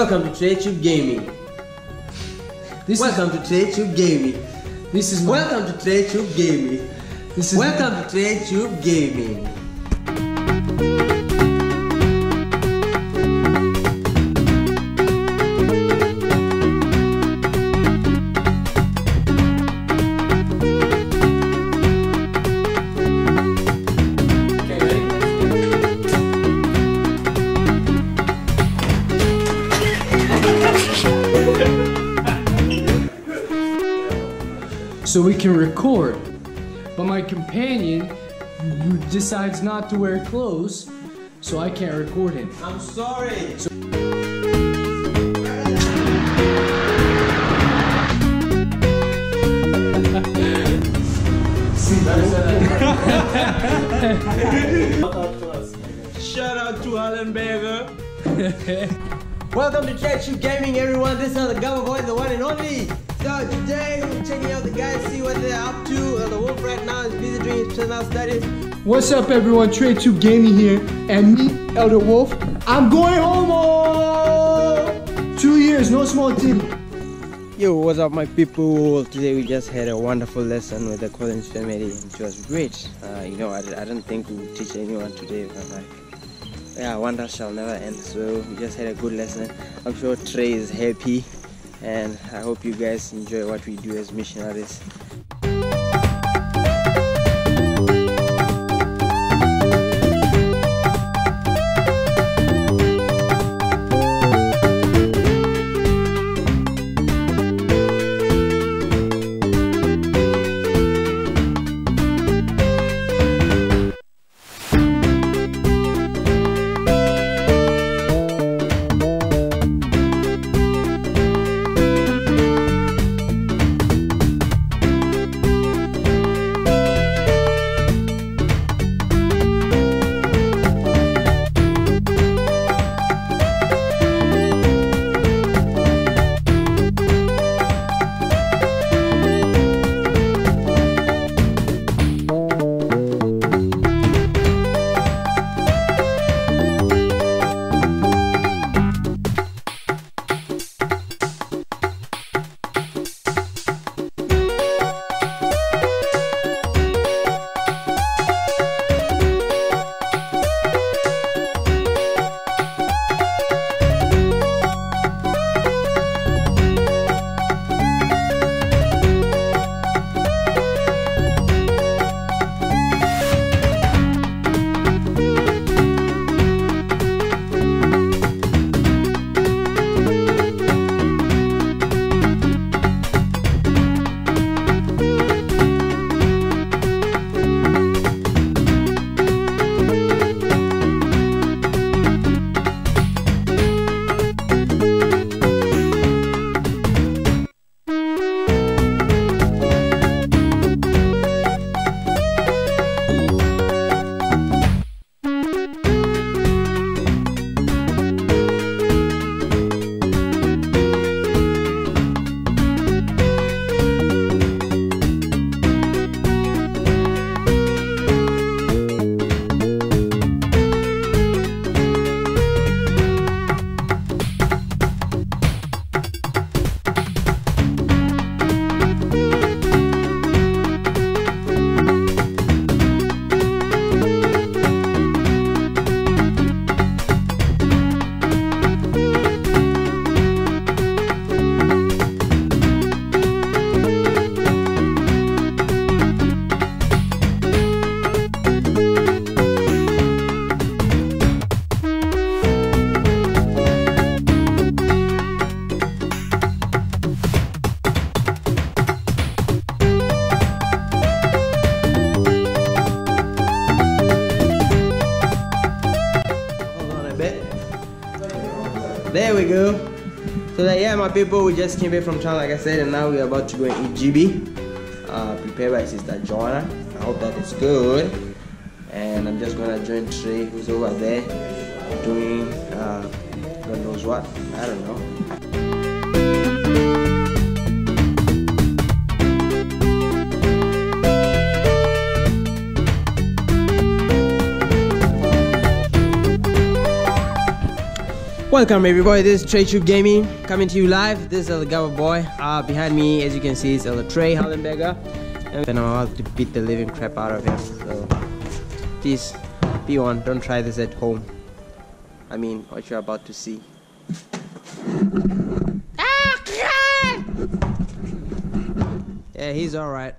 Welcome to TreyTube Gaming. This Welcome to TreyTube Gaming. this is Welcome to TreyTube Gaming. this is Welcome to TreyTube Gaming. So we can record. But my companion decides not to wear clothes, so I can't record him. I'm sorry. Shout out to Hallenberger. Welcome to TreyTube Gaming, everyone. This is the Gababoi, the one and only. So today we're checking out the guys, see what they're up to. Uh, the Wolf right now is busy doing his personal studies. What's up, everyone? TreyTube Gaming here, and me, Elder Wolf. I'm going home. oh! Two years, no small thing. Yo, what's up, my people? Today we just had a wonderful lesson with the Collins family. It was great. Uh, you know, I, I don't think we will teach anyone today, but like, yeah, wonder shall never end. So we just had a good lesson. I'm sure Trey is happy, and I hope you guys enjoy what we do as missionaries. There we go. So that yeah, my people, we just came back from town, like I said, and now we're about to go and eat GB, uh, prepared by Sister Joanna. I hope that it's good. And I'm just gonna join Trey, who's over there, doing uh, God knows what. I don't know. Welcome everybody, this is Trey Troop Gaming coming to you live. This is El Gababoi. Uh, behind me, as you can see, is El Trey Hallenberger. And I'm about to beat the living crap out of him. So please be on, don't try this at home. I mean, what you're about to see. Yeah, he's alright.